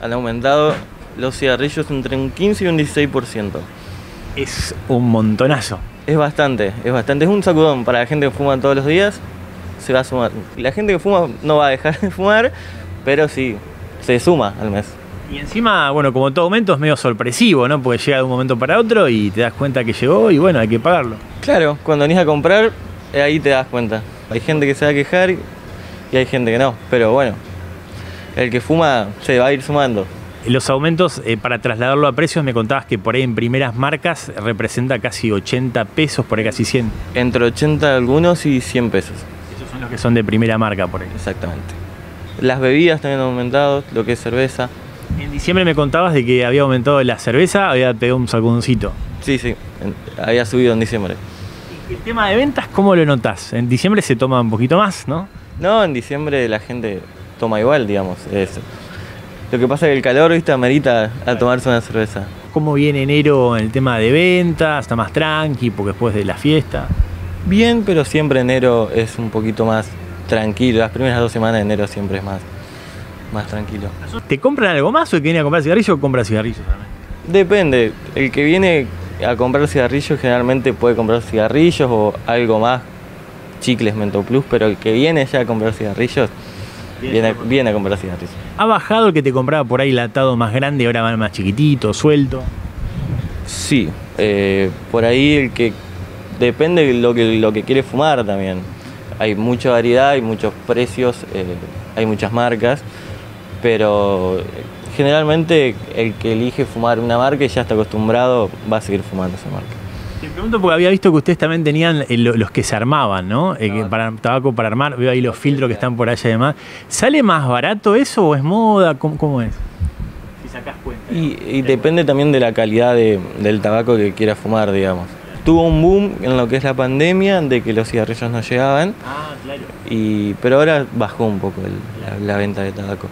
Han aumentado los cigarrillos entre un 15 y un 16%. Es un montonazo. Es bastante, es bastante. Es un sacudón para la gente que fuma todos los días. Se va a sumar. La gente que fuma no va a dejar de fumar, pero sí, se suma al mes. Y encima, bueno, como todo aumento es medio sorpresivo, ¿no? Porque llega de un momento para otro y te das cuenta que llegó y bueno, hay que pagarlo. Claro, cuando venís a comprar, eh, ahí te das cuenta. Hay gente que se va a quejar y hay gente que no. Pero bueno, el que fuma se va a ir sumando. Los aumentos, eh, para trasladarlo a precios, me contabas que por ahí en primeras marcas representa casi 80 pesos, por ahí casi 100. Entre 80 algunos y 100 pesos. Esos son los que son de primera marca, por ahí. Exactamente. Las bebidas también han aumentado, lo que es cerveza. En diciembre me contabas de que había aumentado la cerveza, había pegado un sacudoncito. Sí, sí, había subido en diciembre. El tema de ventas, ¿cómo lo notás? En diciembre se toma un poquito más, ¿no? No, en diciembre la gente toma igual, digamos. es- Lo que pasa es que el calor, viste, amerita a tomarse una cerveza. ¿Cómo viene enero en el tema de ventas? ¿Está más tranqui porque después de la fiesta? Bien, pero siempre enero es un poquito más tranquilo. Las primeras dos semanas de enero siempre es más, más tranquilo. ¿Te compran algo más o el que viene a comprar cigarrillos o compra cigarrillos también? Depende. El que viene a comprar cigarrillos generalmente puede comprar cigarrillos o algo más, chicles, Mento Plus, pero el que viene ya a comprar cigarrillos, viene, viene a comprar cigarrillos. ¿Ha bajado el que te compraba por ahí latado más grande y ahora va más chiquitito, suelto? Sí, eh, por ahí el que depende de lo que, lo que quiere fumar también. Hay mucha variedad, hay muchos precios, eh, hay muchas marcas, pero generalmente el que elige fumar una marca y ya está acostumbrado va a seguir fumando esa marca. Te pregunto porque había visto que ustedes también tenían eh, lo- los que se armaban, ¿no? Eh, que para tabaco para armar, veo ahí los filtros que están por allá y demás. ¿Sale más barato eso o es moda? ¿Cómo, cómo es? Si sacás cuenta. Y, y depende también de la calidad de- del tabaco que quiera fumar, digamos. Tuvo un boom en lo que es la pandemia, de que los cigarrillos no llegaban, Ah, claro. y, pero ahora bajó un poco el- la- la venta de tabaco.